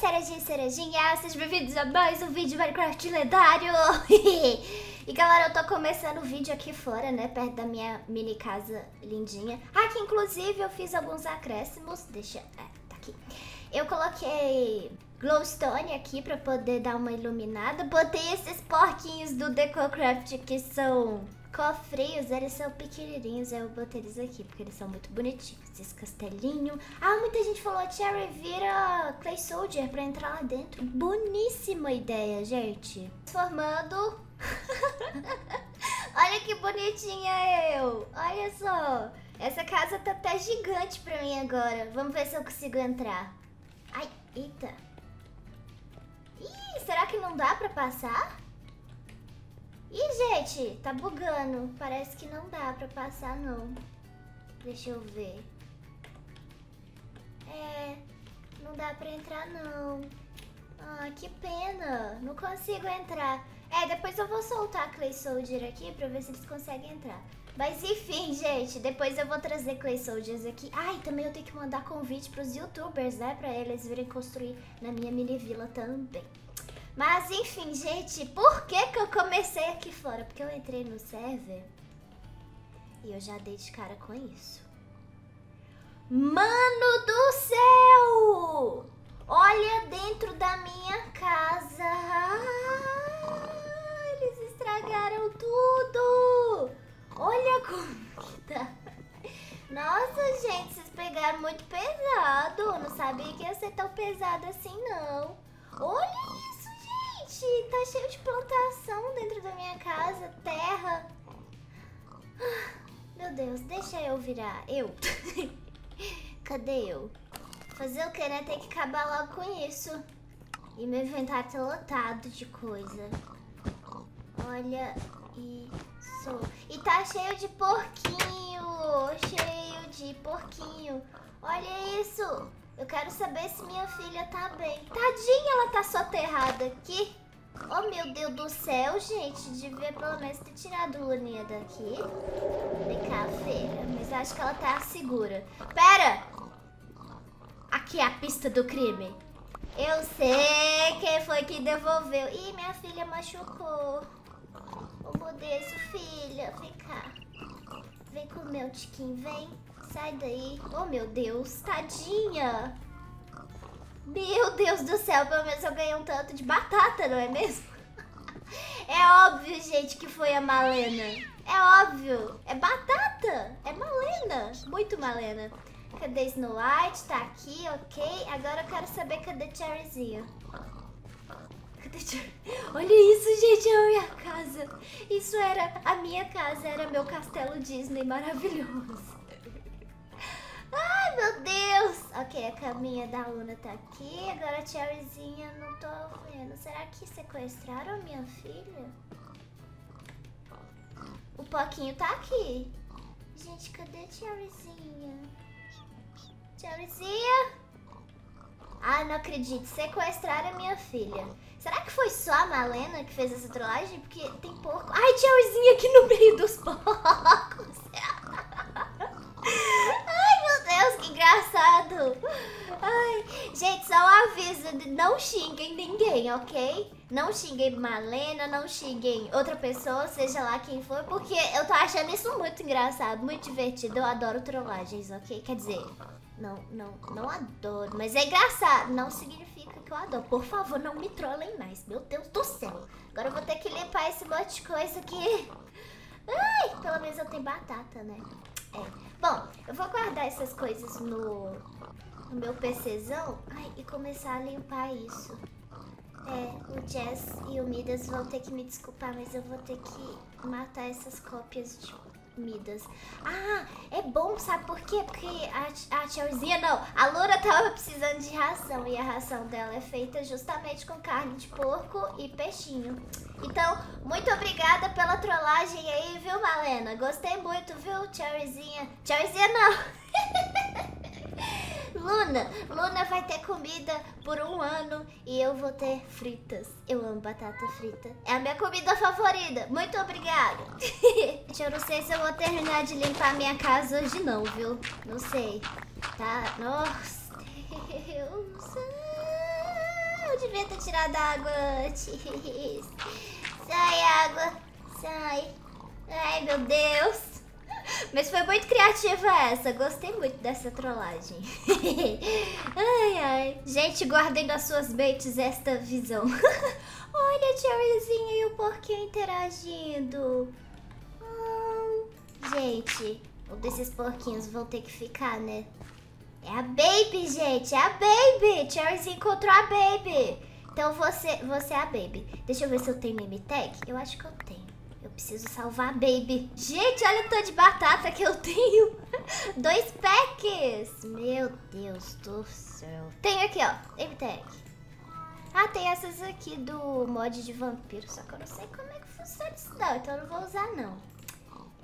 Cerejinha, Cerejinha, sejam bem-vindos a mais um vídeo Minecraft lendário! e galera, eu tô começando o vídeo aqui fora, né, perto da minha mini casa lindinha. Que inclusive eu fiz alguns acréscimos, deixa... É, tá aqui. Eu coloquei glowstone aqui pra poder dar uma iluminada. Botei esses porquinhos do DecoCraft que são cofrinhos, eles são pequenininhos, eu botei eles aqui, porque eles são muito bonitinhos. Esse castelinho. Ah, muita gente falou, Cherry, vira Clay Soldier pra entrar lá dentro. Boníssima ideia, gente. Formando. Olha que bonitinha eu. Olha só. Essa casa tá até gigante pra mim agora. Vamos ver se eu consigo entrar. Ai, eita. Ih, será que não dá pra passar? Ih, gente, tá bugando. Parece que não dá pra passar, não. Deixa eu ver. É, não dá pra entrar, não. Ah, que pena. Não consigo entrar. É, depois eu vou soltar a Clay Soldier aqui pra ver se eles conseguem entrar. Mas enfim, gente, depois eu vou trazer Clay Soldiers aqui. Ai, ah, também eu tenho que mandar convite pros youtubers, né? Pra eles virem construir na minha mini vila também. Mas enfim, gente, por que que eu comecei aqui fora? Porque eu entrei no server e eu já dei de cara com isso. Mano do céu! Olha dentro da minha casa. Ah, eles estragaram tudo. Olha como que tá. Nossa, gente, vocês pegaram muito pesado. Não sabia que ia ser tão pesado assim, não. Olha Gente, tá cheio de plantação dentro da minha casa, terra. Meu Deus, deixa eu virar. Eu. Cadê eu? Fazer o que, né? Tem que acabar logo com isso. E meu inventário tá lotado de coisa. Olha isso. E tá cheio de porquinho. Cheio de porquinho. Olha isso. Eu quero saber se minha filha tá bem. Tadinha, ela tá soterrada aqui. Oh, meu Deus do céu, gente. Devia pelo menos ter tirado a Luninha daqui. Vem cá, feira. Mas acho que ela tá segura. Pera! Aqui é a pista do crime. Eu sei quem foi que devolveu. Ih, minha filha machucou. O Modesto, filha. Vem cá. Vem com o meu tiquinho, vem. Sai daí. Oh, meu Deus. Tadinha. Meu Deus do céu, pelo menos eu ganhei um tanto de batata, não é mesmo? É óbvio, gente, que foi a Malena. É óbvio. É batata. É Malena. Muito Malena. Cadê Snow White? Tá aqui, ok. Agora eu quero saber cadê Cherryzinha. Cadê Cherry? Olha isso, gente, é a minha casa. Isso era a minha casa, era meu castelo Disney maravilhoso. Ai, meu Deus! Ok, a caminha da Luna tá aqui. Agora a Cherryzinha não tô vendo. Será que sequestraram minha filha? O Poquinho tá aqui. Gente, cadê a Cherryzinha? Cherryzinha? Ah, não acredito. Sequestraram minha filha. Será que foi só a Malena que fez essa trollagem? Porque tem porco. Ai, Cherryzinha aqui no meio dos porcos. Ai, gente, só um aviso, não xinguem ninguém, ok? Não xinguem Malena, não xinguem outra pessoa, seja lá quem for, porque eu tô achando isso muito engraçado, muito divertido. Eu adoro trollagens, ok? Quer dizer, não, não, não adoro, mas é engraçado, não significa que eu adoro. Por favor, não me trollem mais, meu Deus do céu. Agora eu vou ter que limpar esse monte de coisa aqui. Ai, pelo menos eu tenho batata, né? É. Bom, eu vou guardar essas coisas no, no meu PCzão ai, e começar a limpar isso. É, o Jazz e o Midas vão ter que me desculpar, mas eu vou ter que matar essas cópias de Midas. Ah, é bom, sabe por quê? Porque a, a não, a Loura tava precisando de ração e a ração dela é feita justamente com carne de porco e peixinho. Então, muito obrigada pela trollagem aí, viu, Malena? Gostei muito, viu, Cherryzinha? Cherryzinha não! Luna, Luna vai ter comida por um ano e eu vou ter fritas. Eu amo batata frita. É a minha comida favorita. Muito obrigada. eu não sei se eu vou terminar de limpar minha casa hoje não, viu? Não sei. Tá? Nossa, Deus. devia ter tirado a água antes. Sai, água. Sai. Ai, meu Deus. Mas foi muito criativa essa. Gostei muito dessa trollagem. ai, ai. Gente, guardem nas suas mentes esta visão. Olha, Cherryzinho e o porquinho interagindo. Hum, gente, um desses porquinhos vão ter que ficar, né? É a Baby, gente. É a Baby. Cherryzinho encontrou a Baby. Então você, você é a Baby. Deixa eu ver se eu tenho name tag. Eu acho que eu tenho. Preciso salvar a Baby. Gente, olha o tanto de batata que eu tenho. Dois packs. Meu Deus do céu. Tenho aqui, ó. Name tag. Ah, tem essas aqui do mod de vampiro. Só que eu não sei como é que funciona isso não. Então eu não vou usar, não.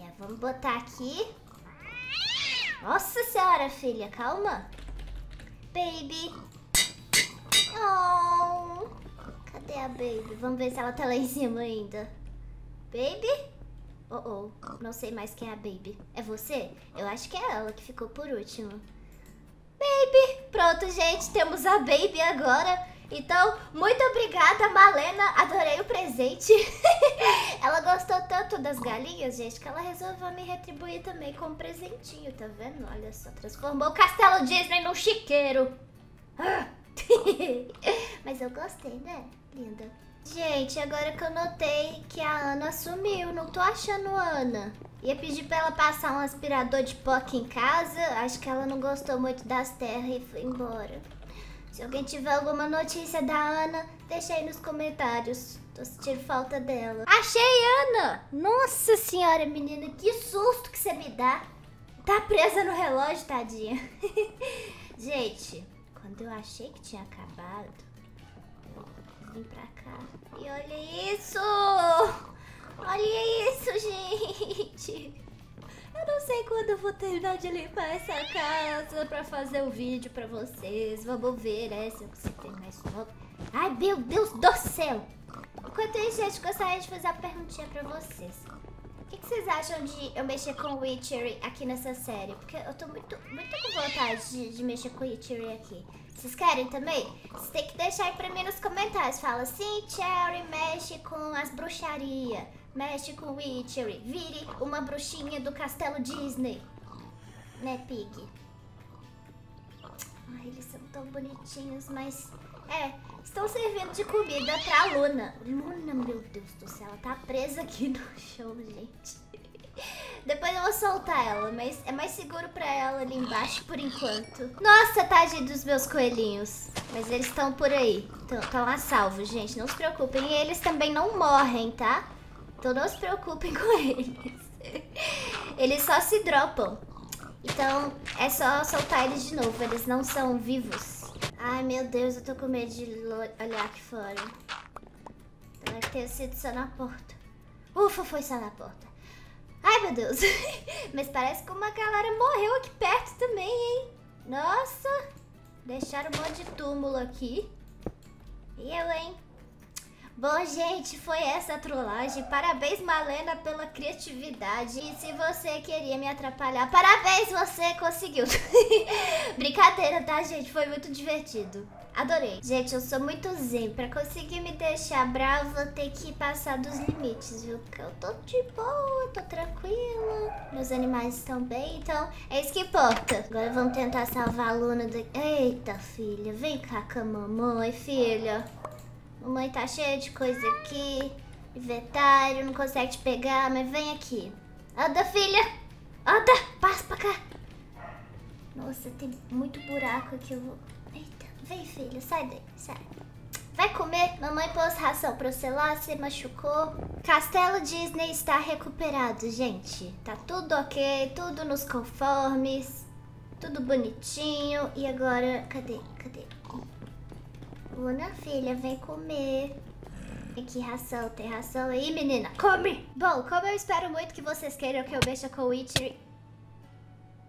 É, vamos botar aqui. Nossa senhora, filha. Calma. Baby. Oh. Cadê a Baby? Vamos ver se ela tá lá em cima ainda. Baby? Oh, oh. Não sei mais quem é a Baby. É você? Eu acho que é ela que ficou por último. Baby! Pronto, gente. Temos a Baby agora. Então, muito obrigada, Malena. Adorei o presente. ela gostou tanto das galinhas, gente, que ela resolveu me retribuir também com um presentinho, tá vendo? Olha só, transformou o Castelo Disney num chiqueiro. Mas eu gostei, né? Linda. Gente, agora que eu notei que a Ana sumiu, não tô achando Ana. Ia pedir pra ela passar um aspirador de pó aqui em casa, acho que ela não gostou muito das terras e foi embora. Se alguém tiver alguma notícia da Ana, deixa aí nos comentários. Tô sentindo falta dela. Achei, Ana! Nossa senhora, menina, que susto que você me dá. Tá presa no relógio, tadinha. Gente, quando eu achei que tinha acabado, pra cá. E olha isso! Olha isso, gente! Eu não sei quando eu vou terminar de limpar essa casa pra fazer o um vídeo pra vocês. Vamos ver, né? Se eu consigo terminar isso. Ai, meu Deus do céu! Enquanto isso, gente, gostaria de fazer uma perguntinha pra vocês. O que, que, vocês acham de eu mexer com o Witchery aqui nessa série? Porque eu tô muito, muito com vontade de, de mexer com o Witchery aqui. Vocês querem também? Vocês têm que deixar aí pra mim nos comentários. Fala, sim, Cherry mexe com as bruxarias. Mexe com Witchery. Vire uma bruxinha do castelo Disney. Né, Pig? Ai, eles são tão bonitinhos, mas... É, estão servindo de comida pra Luna. Luna, meu Deus do céu, ela tá presa aqui no chão, gente. Depois eu vou soltar ela, mas é mais seguro pra ela ali embaixo por enquanto. Nossa, tadinho dos meus coelhinhos. Mas eles estão por aí. Estão a salvo, gente. Não se preocupem. E eles também não morrem, tá? Então não se preocupem com eles. Eles só se dropam. Então é só soltar eles de novo. Eles não são vivos. Ai, meu Deus, eu tô com medo de olhar aqui fora. Deve ter sido só na porta. Ufa, foi só na porta. Ai, meu Deus. Mas parece que uma galera morreu aqui perto também, hein? Nossa. Deixaram um monte de túmulo aqui. E eu, hein? Bom, gente, foi essa trollagem. Parabéns, Malena, pela criatividade. E se você queria me atrapalhar, parabéns, você conseguiu. Brincadeira, tá, gente? Foi muito divertido. Adorei. Gente, eu sou muito zen. Pra conseguir me deixar brava, tenho que passar dos limites, viu? Porque eu tô de boa, tô tranquila. Meus animais estão bem, então é isso que importa. Agora vamos tentar salvar a Luna daqui. Eita, filha, vem cá com a mamãe, filha. Mamãe tá cheia de coisa aqui. Inventário, não consegue te pegar, mas vem aqui. Anda, filha. Anda, passa pra cá. Nossa, tem muito buraco aqui. Eu vou... Eita, vem, filha, sai daí, sai. Vai comer? Mamãe pôs ração pra você lá, você machucou. Castelo Disney está recuperado, gente. Tá tudo ok, tudo nos conformes. Tudo bonitinho. E agora, cadê? Cadê? Luna, filha, vem comer. Que ração, tem ração aí, menina. Come! Bom, como eu espero muito que vocês queiram que eu mexa com o Witchery,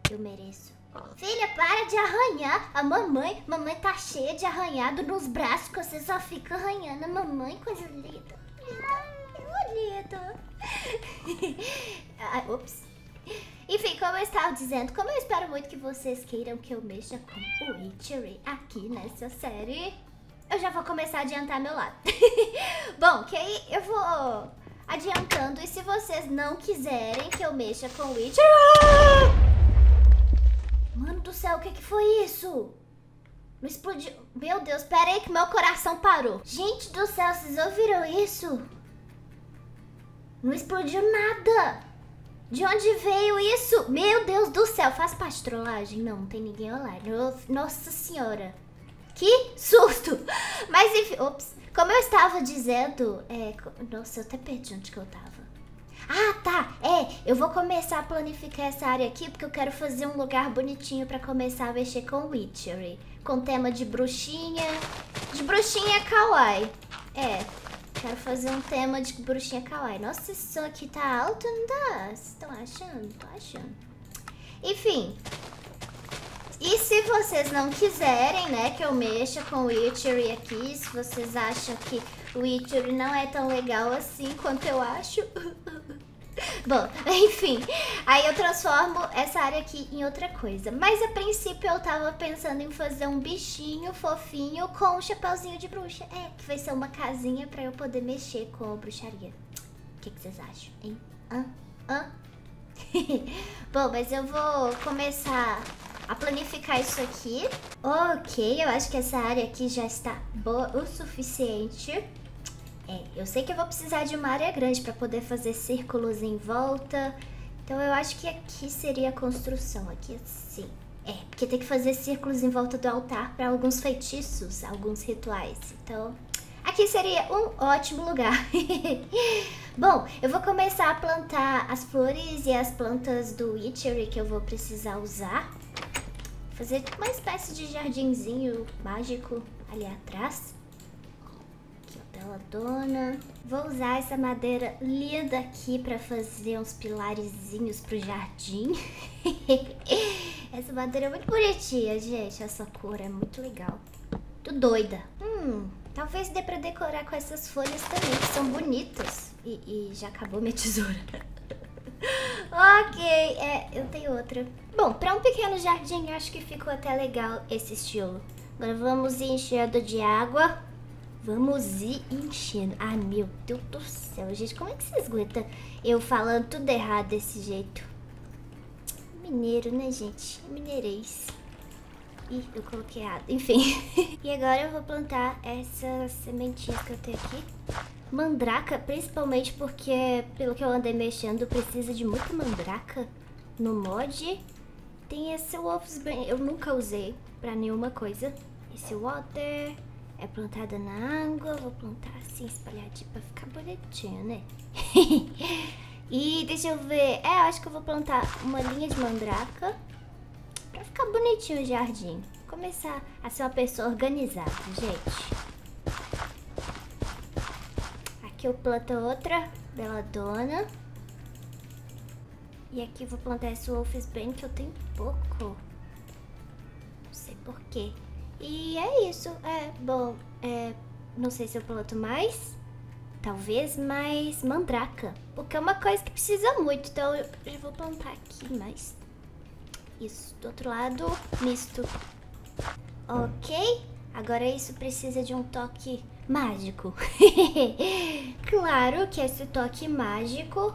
eu mereço. Filha, para de arranhar a mamãe. Mamãe tá cheia de arranhado nos braços, que você só fica arranhando a mamãe. Coisa linda. Linda, bonito. ah, ups. Enfim, como eu estava dizendo, como eu espero muito que vocês queiram que eu mexa com o Witchery aqui nessa série, eu já vou começar a adiantar meu lado. Bom, que aí eu vou adiantando. E se vocês não quiserem que eu mexa com o Witcher... Mano do céu, o que, que foi isso? Não explodiu. Meu Deus, pera aí que meu coração parou. Gente do céu, vocês ouviram isso? Não explodiu nada. De onde veio isso? Meu Deus do céu, faz parte de trollagem? Não, não tem ninguém online. Nossa senhora. Que susto! Mas enfim, ops. Como eu estava dizendo, é... Nossa, eu até perdi onde que eu tava. Ah, tá. É, eu vou começar a planificar essa área aqui porque eu quero fazer um lugar bonitinho para começar a mexer com Witchery. Com tema de bruxinha. De bruxinha kawaii. É, quero fazer um tema de bruxinha kawaii. Nossa, esse som aqui tá alto, não tá? Vocês estão achando? Tô achando. Enfim. E se vocês não quiserem, né, que eu mexa com Witchery aqui, se vocês acham que Witchery não é tão legal assim quanto eu acho... Bom, enfim, aí eu transformo essa área aqui em outra coisa. Mas a princípio eu tava pensando em fazer um bichinho fofinho com um chapéuzinho de bruxa. É, que vai ser uma casinha pra eu poder mexer com a bruxaria. O que, que vocês acham, hein? Hã? Hã? Bom, mas eu vou começar a planificar isso aqui. Ok, eu acho que essa área aqui já está boa o suficiente. É, eu sei que eu vou precisar de uma área grande para poder fazer círculos em volta. Então eu acho que aqui seria a construção, aqui assim. É, porque tem que fazer círculos em volta do altar para alguns feitiços, alguns rituais. Então, aqui seria um ótimo lugar. Bom, eu vou começar a plantar as flores e as plantas do Witchery que eu vou precisar usar. Fazer uma espécie de jardinzinho mágico ali atrás dona. Vou usar essa madeira linda aqui para fazer uns pilarezinhos pro jardim. essa madeira é muito bonitinha, gente. Essa cor é muito legal. Tô doida. Hum, talvez dê pra decorar com essas folhas também, que são bonitas. E, e já acabou minha tesoura. ok, é, eu tenho outra. Bom, pra um pequeno jardim, acho que ficou até legal esse estilo. Agora vamos enchendo de água. Vamos ir enchendo. Ah, meu Deus do céu, gente. Como é que vocês aguentam eu falando tudo errado desse jeito? Mineiro, né, gente? Mineirês. Ih, eu coloquei errado. Enfim. e agora eu vou plantar essas sementinhas que eu tenho aqui. Mandraca, principalmente porque, pelo que eu andei mexendo, precisa de muita mandraca no mod. Tem esse Bane, eu nunca usei pra nenhuma coisa. Esse Water, é plantada na água, vou plantar assim, espalhadinho pra ficar bonitinho, né? e deixa eu ver, é, acho que eu vou plantar uma linha de mandraca pra ficar bonitinho o jardim. Começar a ser uma pessoa organizada, gente. Eu planto outra beladona. E aqui eu vou plantar esse Wolf's Bane que eu tenho pouco. Não sei porquê. E é isso. É, bom, é, não sei se eu planto mais. Talvez mais mandraca. Porque é uma coisa que precisa muito. Então eu já vou plantar aqui mais. Isso. Do outro lado, misto. Ok. Agora isso precisa de um toque mágico. claro que esse toque mágico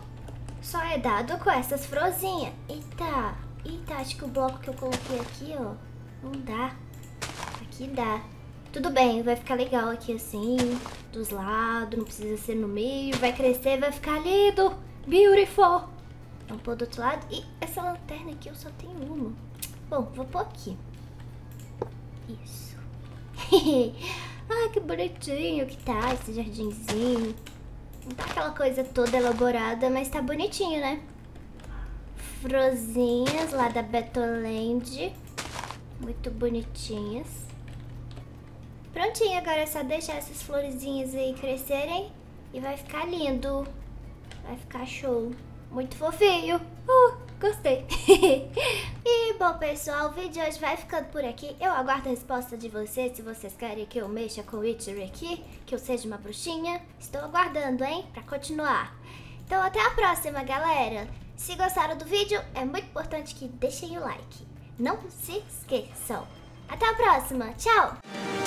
só é dado com essas florzinhas. Eita. Eita, acho que o bloco que eu coloquei aqui, ó, não dá que dá. Tudo bem, vai ficar legal aqui assim, dos lados, não precisa ser no meio, vai crescer, vai ficar lindo, beautiful. Vamos pôr do outro lado. E essa lanterna aqui eu só tenho uma. Bom, vou pôr aqui. Isso. Ai, que bonitinho que tá esse jardinzinho. Não tá aquela coisa toda elaborada, mas tá bonitinho, né? Frozinhas lá da Betoland. Muito bonitinhas. Prontinho, agora é só deixar essas florezinhas aí crescerem e vai ficar lindo. Vai ficar show. Muito fofinho. Uh, gostei. e bom, pessoal, o vídeo de hoje vai ficando por aqui. Eu aguardo a resposta de vocês, se vocês querem que eu mexa com o Witcher aqui, que eu seja uma bruxinha. Estou aguardando, hein, pra continuar. Então até a próxima, galera. Se gostaram do vídeo, é muito importante que deixem o like. Não se esqueçam. Até a próxima. Tchau!